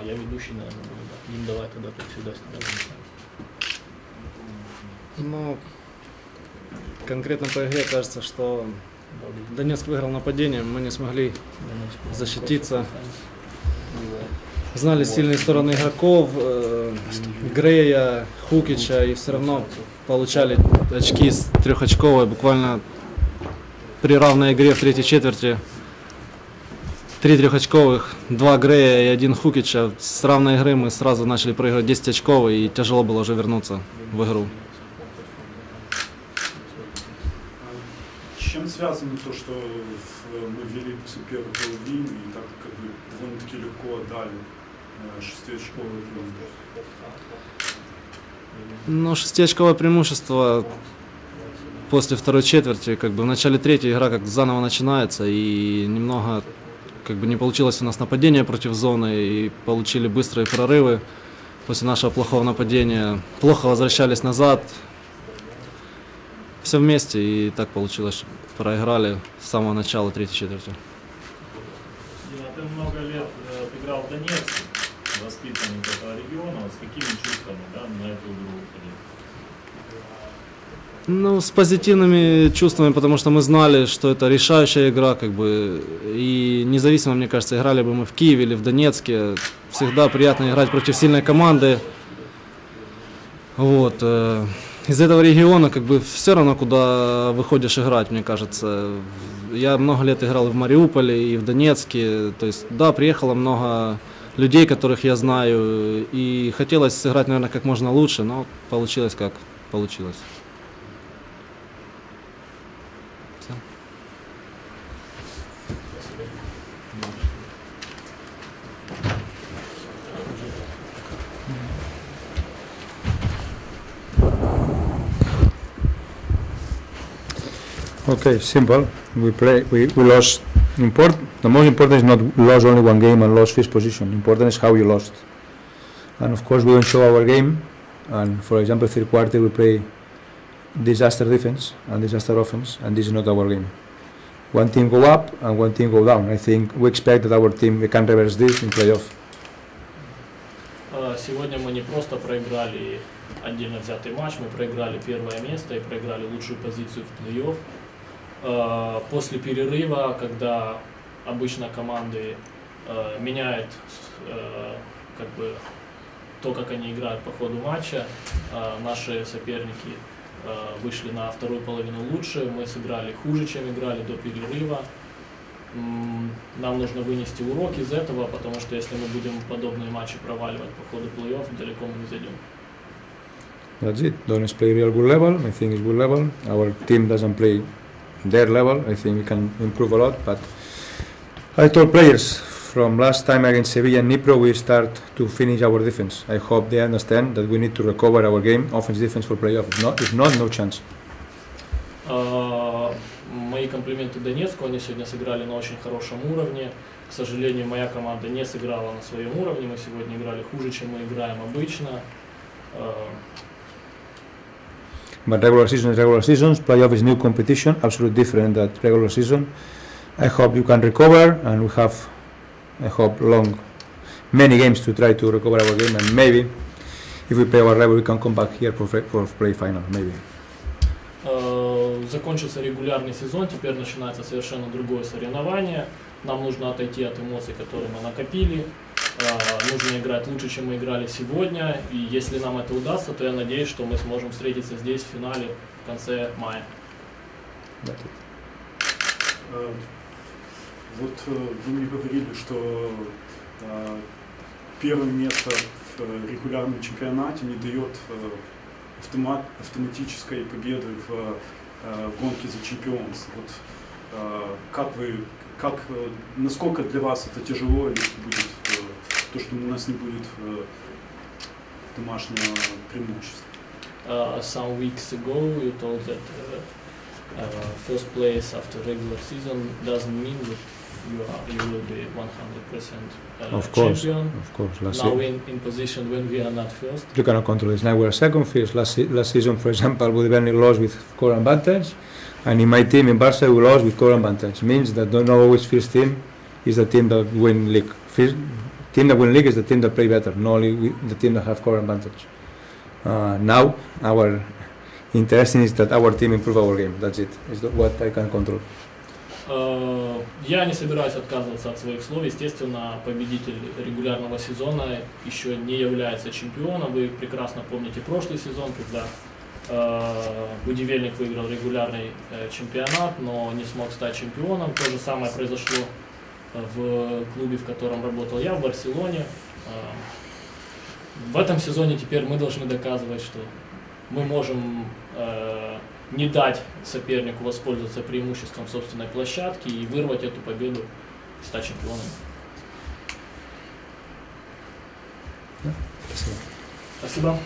А, я ведущий, наверное, буду, да. Дим, давай тогда ты всегда с Ну, конкретно по игре кажется, что Донецк выиграл нападение, мы не смогли защититься. Знали сильные стороны игроков, э, Грея, Хукича, и все равно получали очки с трехочковой. Буквально при равной игре в третьей четверти три трехочковых, два Грея и один Хукича. С равной игры мы сразу начали проигрывать 10 очков, и тяжело было уже вернуться в игру. С чем связано то, что мы ввели после первой половины и так как бы довольно-таки легко отдали шестиочковый план? Ну, шестиочковое преимущество после второй четверти, как бы в начале третьей игра как заново начинается, и немного как бы не получилось у нас нападение против зоны, и получили быстрые прорывы после нашего плохого нападения. Плохо возвращались назад, все вместе, и так получилось, что проиграли с самого начала третьей четверти. Дима, ты много лет э, играл в Донецке, воспитанник этого региона. С какими чувствами да, на эту игру? Ну, с позитивными чувствами, потому что мы знали, что это решающая игра, как бы, и независимо, мне кажется, играли бы мы в Киеве или в Донецке, всегда приятно играть против сильной команды. Вот. э, Из этого региона, как бы, все равно, куда выходишь играть, мне кажется. Я много лет играл и в Мариуполе, и в Донецке, то есть, да, приехало много людей, которых я знаю, и хотелось сыграть, наверное, как можно лучше, но получилось как получилось. Okay, simple. We play. We, we lost. Import. The most important is not lost only one game and lost fifth position. Important is how you lost. And of course, we don't show our game. And for example, third quarter we play disaster defense and disaster offense, and this is not our game. One team go up and one team go down. I think we expect that our team we can reverse this in playoff. А, Сегодня мы не просто проиграли отдельно взятый матч, мы проиграли первое место и проиграли лучшую позицию в плей-офф. А, После перерыва, когда обычно команды э, меняют как бы то, как они играют по ходу матча, наши соперники вышли на вторую половину лучше, мы сыграли хуже, чем играли до перерыва. Нам нужно вынести урок из этого, потому что если мы будем подобные матчи проваливать по ходу плей-офф, далеко мы не зайдем. That's it. Don't play real good level. I think it's good level. Our team doesn't play their level. I think we can improve a lot. But I told players from last time against Sevilla and Nipro, we start to finish our defense. I hope they understand that we need to recover our game, offense, defense for playoff. If not, if not, no chance. А, Мои комплименты Донецку, они сегодня сыграли на очень хорошем уровне. К сожалению, моя команда не сыграла на своем уровне, мы сегодня играли хуже, чем мы играем обычно. А, But regular season is regular season. Playoff is new competition, absolutely different than regular season. I hope you can recover, and we have, I hope, long, many games to try to recover our game, and maybe, if we play our level, we can come back here for for play final, maybe. Э, Закончился регулярный сезон, теперь начинается совершенно другое соревнование. Нам нужно отойти от эмоций, которые мы накопили. Э, Нужно играть лучше, чем мы играли сегодня. И если нам это удастся, то я надеюсь, что мы сможем встретиться здесь в финале в конце мая. That's it. Вот э, вы мне говорили, что э, первое место в э, регулярном чемпионате не дает автомат, автоматической победы в гонке за чемпионство. Вот как вы, как, насколько для вас это тяжело, если будет то, что у нас не будет домашнего преимущества? Uh, some weeks ago, you told that uh, uh, first place after regular season doesn't mean that you are you will be 100% uh, Of course, champion. of course. Last Now in, in position when we are not first. you cannot control this. Now we're second, first. Last, se- last season, for example, Budiverne lost with core advantage, and in my team in Barca, we lost with core advantage. Means that don't know always first team is the team that win league. First, team that win league is the team that play better, not only the team that have core advantage. Uh, now, our interesting is that our team improve our game. That's it. Is what I can control. Э, Я не собираюсь отказываться от своих слов. Естественно, победитель регулярного сезона еще не является чемпионом. Вы прекрасно помните прошлый сезон, когда э, Будивельник выиграл регулярный э, чемпионат, но не смог стать чемпионом. То же самое произошло в клубе, в котором работал я, в Барселоне. В этом сезоне теперь мы должны доказывать, что мы можем не дать сопернику воспользоваться преимуществом собственной площадки и вырвать эту победу и стать чемпионом. Спасибо. Спасибо.